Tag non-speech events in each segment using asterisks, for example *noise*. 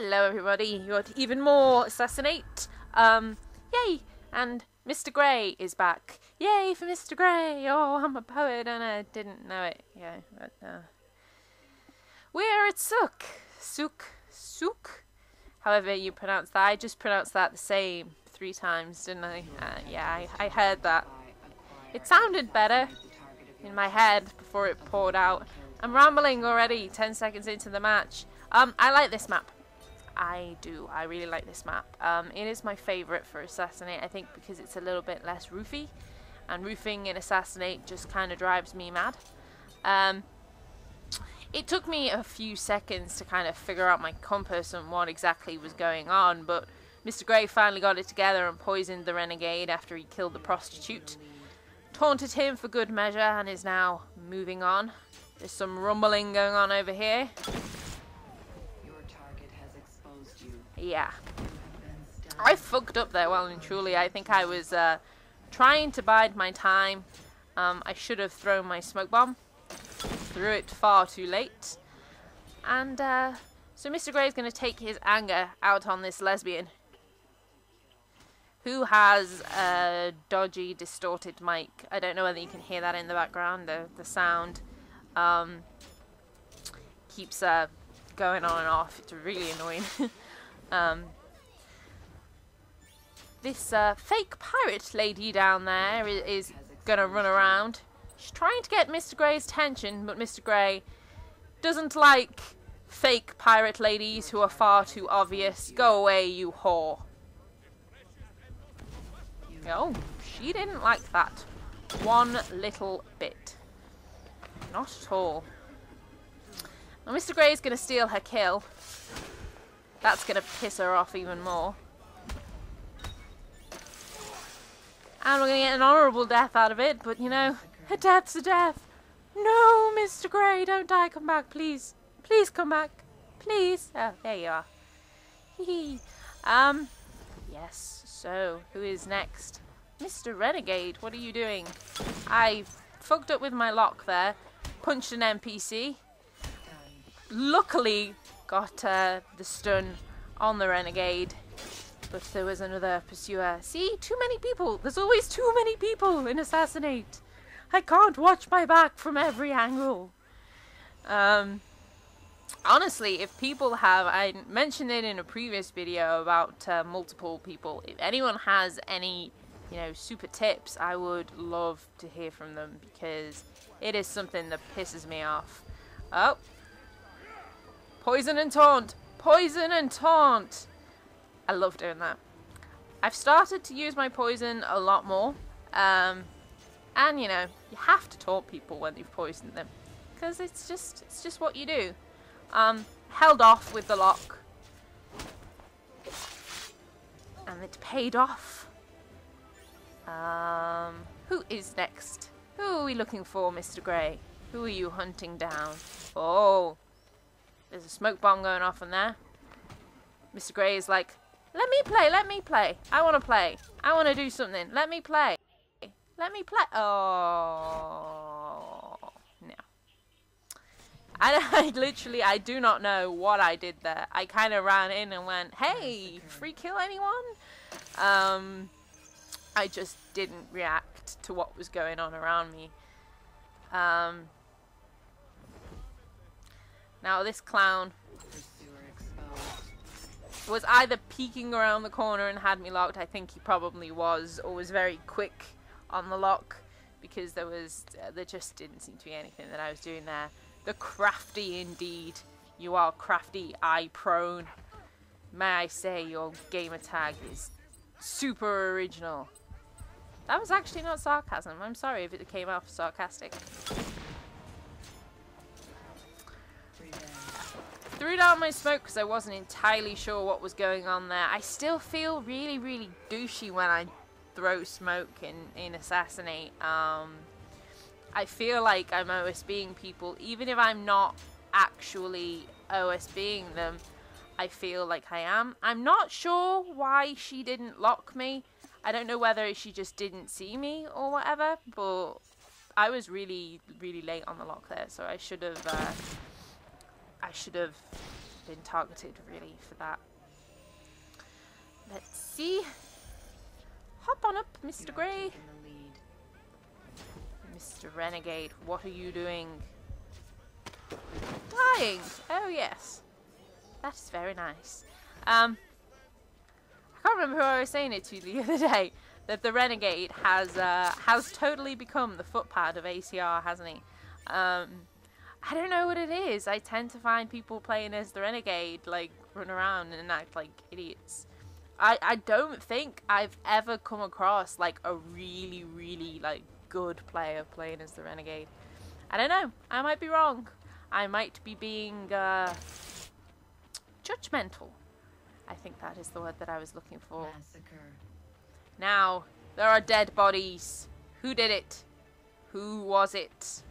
Hello everybody, you got even more Assassinate. Um, yay! And Mr. Grey is back. Yay for Mr. Grey! Oh, I'm a poet and I didn't know it. Yeah, but, uh... We're at Souk. Souk. Souk? However you pronounce that. I just pronounced that the same three times, didn't I? Uh, yeah, I, I heard that. It sounded better in my head before it poured out. I'm rambling already, 10 seconds into the match. Um, I like this map. I do. I really like this map. Um, it is my favourite for Assassinate, I think, because it's a little bit less roofy. And roofing in Assassinate just kind of drives me mad. Um, it took me a few seconds to kind of figure out my compass and what exactly was going on, but Mr. Grey finally got it together and poisoned the renegade after he killed the prostitute. Taunted him for good measure and is now moving on. There's some rumbling going on over here. Yeah. I fucked up there well and truly. I think I was uh, trying to bide my time. Um, I should have thrown my smoke bomb. Threw it far too late. And uh, so Mr. Grey is going to take his anger out on this lesbian. Who has a dodgy, distorted mic. I don't know whether you can hear that in the background. The, the sound um, keeps uh, going on and off. It's really annoying. *laughs* Um, this uh, fake pirate lady down there is, is gonna run around. She's trying to get Mr. Grey's attention, but Mr. Grey doesn't like fake pirate ladies who are far too obvious. Go away, you whore. Oh, she didn't like that. One little bit. Not at all. Now, Mr. Grey is going to steal her kill. That's going to piss her off even more. And we're going to get an honourable death out of it, but you know, a death's a death. No, Mr. Grey, don't die. Come back, please. Please come back. Please. Oh, there you are. Hee Um, yes. So, who is next? Mr. Renegade, what are you doing? I fucked up with my lock there. Punched an NPC. Luckily, got uh, the stun on the Renegade. But there was another pursuer. See, too many people. There's always too many people in Assassinate. I can't watch my back from every angle. Um, honestly, if people have, I mentioned it in a previous video about uh, multiple people. If anyone has any, you know, super tips, I would love to hear from them because it is something that pisses me off. Oh, Poison and taunt! Poison and taunt! I love doing that. I've started to use my poison a lot more. Um, and, you know, you have to taunt people when you've poisoned them. Because it's just, it's just what you do. Um, held off with the lock. And it paid off. Um, who is next? Who are we looking for, Mr. Grey? Who are you hunting down? Oh, there's a smoke bomb going off in there. Mr. Grey is like, let me play, let me play. I want to play. I want to do something. Let me play. Let me play. Oh, no. I, *laughs* I literally, I do not know what I did there. I kind of ran in and went, hey, free kill anyone? Um, I just didn't react to what was going on around me. Um, now this clown was either peeking around the corner and had me locked, I think he probably was, or was very quick on the lock because there was uh, there just didn't seem to be anything that I was doing there. The crafty indeed. You are crafty, eye prone. May I say your gamer tag is super original. That was actually not sarcasm. I'm sorry if it came off sarcastic. Threw down my smoke because I wasn't entirely sure what was going on there. I still feel really, really douchey when I throw smoke in, in Assassinate. Um, I feel like I'm OSBing people, even if I'm not actually OSBing them. I feel like I am. I'm not sure why she didn't lock me. I don't know whether she just didn't see me or whatever, but I was really, really late on the lock there, so I should have, uh, I should have been targeted really for that. Let's see. Hop on up, Mr. Grey. Mr. Renegade, what are you doing? Dying! Oh yes. That is very nice. Um, I can't remember who I was saying it to the *laughs* other day. That the Renegade has uh, has totally become the footpad of ACR, hasn't he? Um, I don't know what it is. I tend to find people playing as the Renegade like run around and act like idiots. I, I don't think I've ever come across like a really really like good player playing as the Renegade. I don't know. I might be wrong. I might be being uh, judgmental. I think that is the word that I was looking for. Massacre. Now, there are dead bodies. Who did it? Who was it?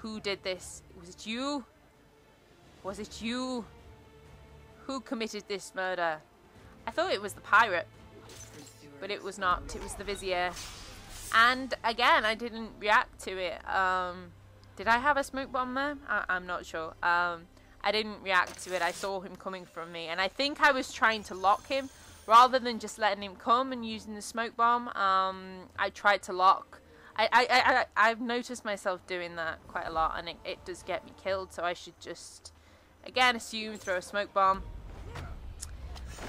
Who did this? Was it you? Was it you? Who committed this murder? I thought it was the pirate. But it was not. It was the Vizier. And again, I didn't react to it. Um, did I have a smoke bomb there? I am not sure. Um, I didn't react to it. I saw him coming from me. And I think I was trying to lock him. Rather than just letting him come and using the smoke bomb, um, I tried to lock. I, I, I, I've noticed myself doing that quite a lot. And it, it does get me killed. So I should just, again, assume, throw a smoke bomb.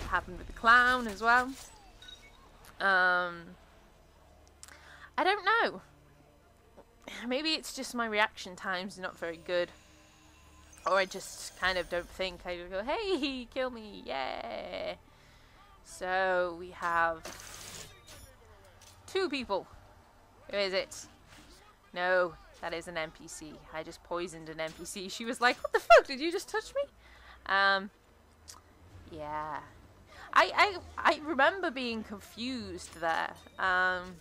Happened with the clown as well. Um, I don't know. Maybe it's just my reaction time's not very good. Or I just kind of don't think. I go, hey, *laughs* kill me, yeah. So we have two people. Who is it? No, that is an NPC. I just poisoned an NPC. She was like, what the fuck, did you just touch me? Um, yeah. I, I, I remember being confused there. Um,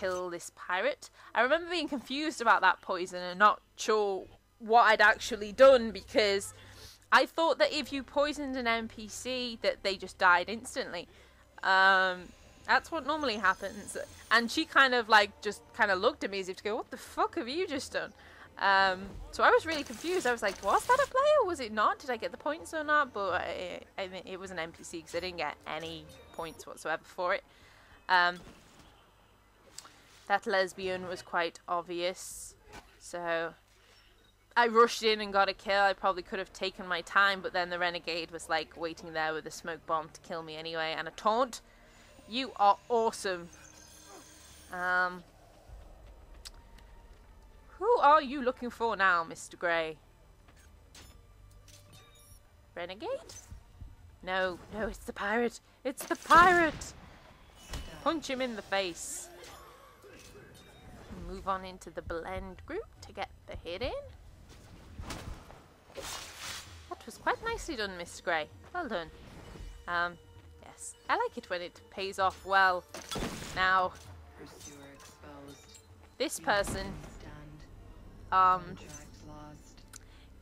kill this pirate. I remember being confused about that poison and not sure what I'd actually done because I thought that if you poisoned an NPC that they just died instantly. Um, that's what normally happens. And she kind of like just kind of looked at me as if to go, what the fuck have you just done? Um, so I was really confused. I was like, was that a player? Was it not? Did I get the points or not? But I, I mean, it was an NPC because I didn't get any points whatsoever for it. Um, that lesbian was quite obvious. So I rushed in and got a kill. I probably could have taken my time, but then the renegade was like waiting there with a smoke bomb to kill me anyway. And a taunt. You are awesome. Um, who are you looking for now, Mr. Grey? Renegade? No, no, it's the pirate. It's the pirate. Punch him in the face move on into the blend group to get the hit in. That was quite nicely done, Miss Grey. Well done. Um, yes, I like it when it pays off well. Now, this person, um,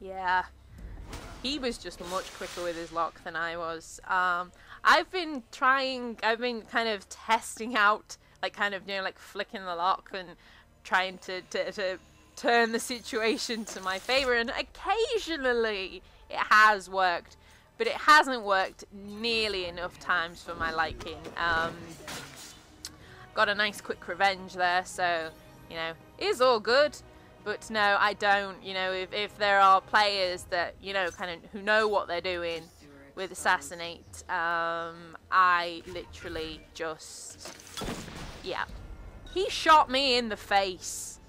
yeah, he was just much quicker with his lock than I was. Um, I've been trying, I've been kind of testing out, like kind of, you know, like flicking the lock and trying to, to, to turn the situation to my favor, and occasionally it has worked, but it hasn't worked nearly enough times for my liking. Um, got a nice quick revenge there, so you know, is all good. But no, I don't. You know, if if there are players that you know kind of who know what they're doing with assassinate, um, I literally just yeah he shot me in the face.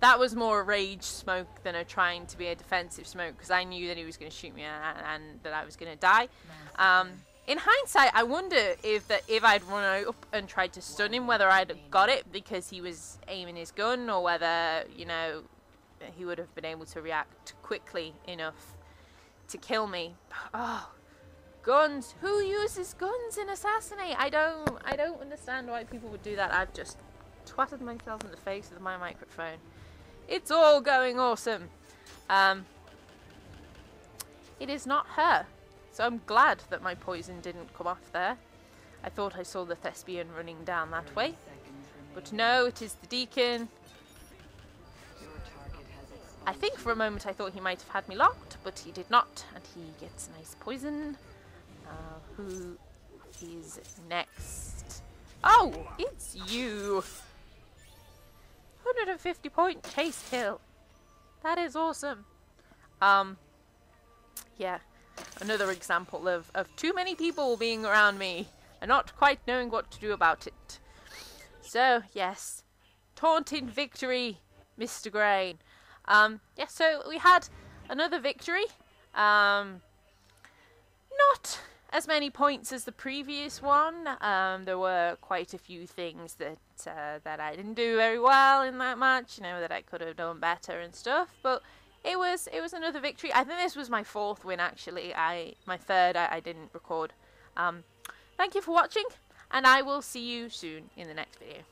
That was more a rage smoke than a trying to be a defensive smoke because I knew that he was going to shoot me and, and, that I was going to die. Um, in hindsight, I wonder if that if I'd run up and tried to stun him, whether I'd got it because he was aiming his gun, or whether you know he would have been able to react quickly enough to kill me. Oh, guns! Who uses guns in Assassinate? I don't. I don't understand why people would do that. I've just twatted myself in the face with my microphone. It's all going awesome. Um, it is not her. So I'm glad that my poison didn't come off there. I thought I saw the thespian running down that way. But no, it is the deacon. I think for a moment I thought he might have had me locked, but he did not, and he gets nice poison. Uh, who is next? Oh, it's you! 150 point chase kill. That is awesome. Um, yeah, another example of, of too many people being around me and not quite knowing what to do about it. So, yes, taunting victory, Mr. Grey. Um, yeah, so we had another victory. Um, not as many points as the previous one. Um, there were quite a few things that uh, that I didn't do very well in that match. You know that I could have done better and stuff. But it was it was another victory. I think this was my fourth win actually. I my third I, I didn't record. Um, thank you for watching, and I will see you soon in the next video.